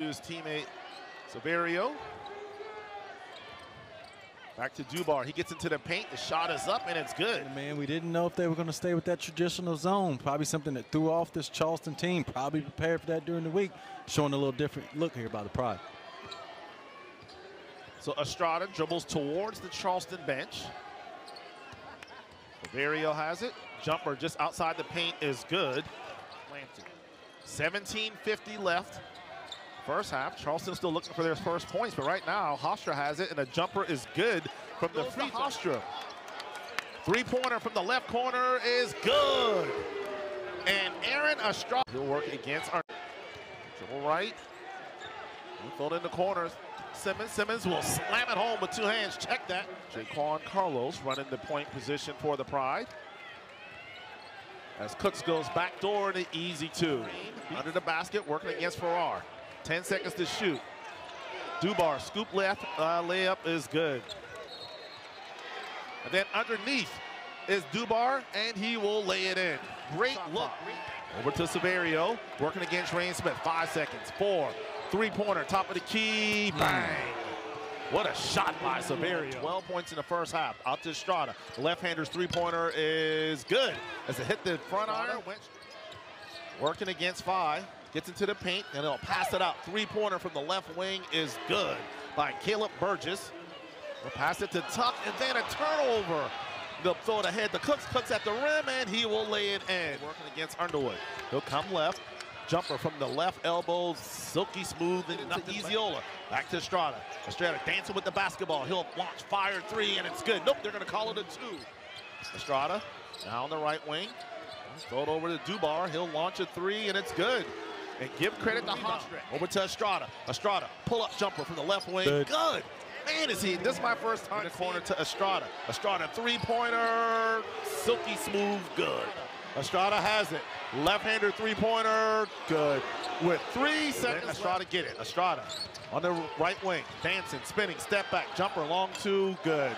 his teammate Silverio. Back to Dubar. He gets into the paint. The shot is up, and it's good. Man, we didn't know if they were going to stay with that traditional zone. Probably something that threw off this Charleston team. Probably prepared for that during the week. Showing a little different look here by the Pride. So Estrada dribbles towards the Charleston bench. Silverio has it. Jumper just outside the paint is good. 17.50 left. First half, Charleston still looking for their first points, but right now, Hofstra has it, and a jumper is good from the free Hofstra. Three-pointer from the left corner is good. And Aaron Estrada, he'll work against our dribble right. He filled in the corners. Simmons, Simmons will slam it home with two hands. Check that. Jaquan Carlos running the point position for the Pride. As Cooks goes back door to easy two. Under the basket, working against Farrar. 10 seconds to shoot. Dubar, scoop left, uh, layup is good. And then underneath is Dubar, and he will lay it in. Great look. Over to Silverio, working against Reyne Smith. Five seconds, four, three-pointer, top of the key, bang. What a shot by Silverio. 12 points in the first half. Out to Estrada. The left-hander's three-pointer is good. As it hit the front iron, working against five. Gets into the paint, and he'll pass it out. Three-pointer from the left wing is good by Caleb Burgess. He'll pass it to Tuck, and then a turnover. They'll throw it ahead. The Cooks cooks at the rim, and he will lay it in. Working against Underwood. He'll come left. Jumper from the left elbow, silky smooth into Iyiola. Back to Estrada. Estrada dancing with the basketball. He'll launch, fire three, and it's good. Nope, they're going to call it a two. Estrada now on the right wing. Throw it over to Dubar. He'll launch a three, and it's good. And give credit to Hofstra. Over to Estrada. Estrada, pull-up jumper from the left wing. Good. good. Man, is he, this is my first time in the corner to Estrada. Estrada, three-pointer, silky smooth, good. Estrada has it. Left-hander three-pointer, good. With three seconds, Estrada get it. Estrada on the right wing, dancing, spinning, step back, jumper, long two, good.